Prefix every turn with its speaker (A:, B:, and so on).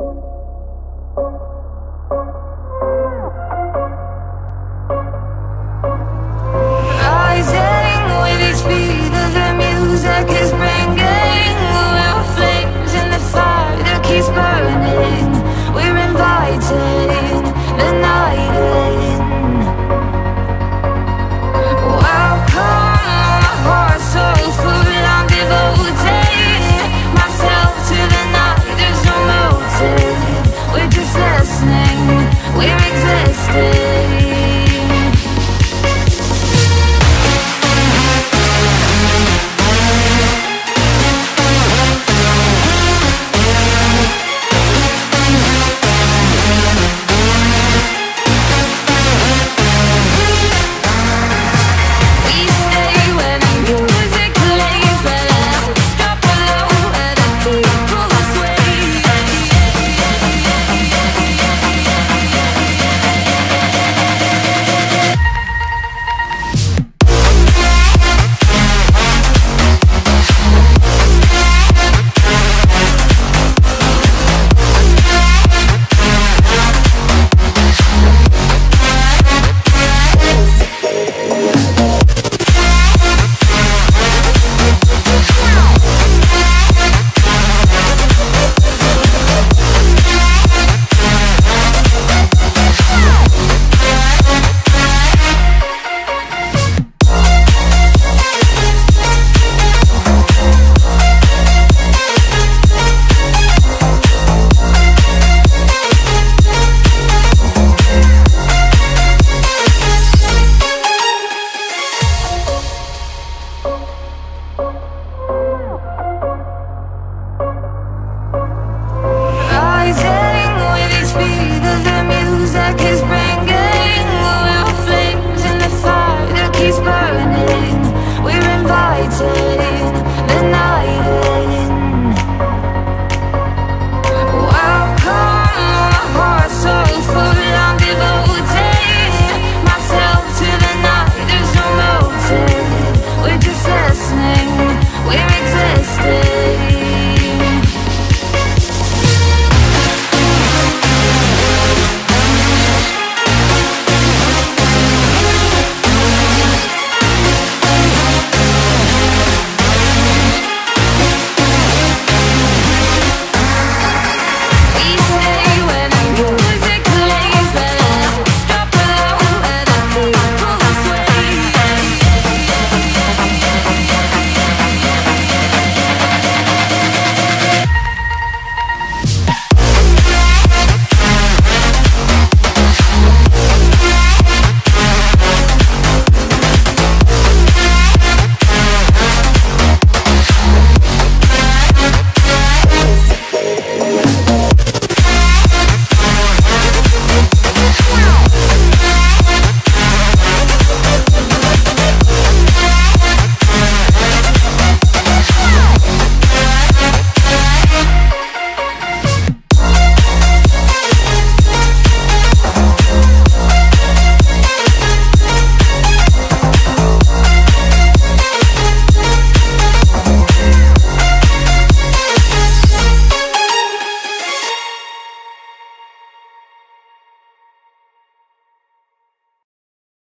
A: you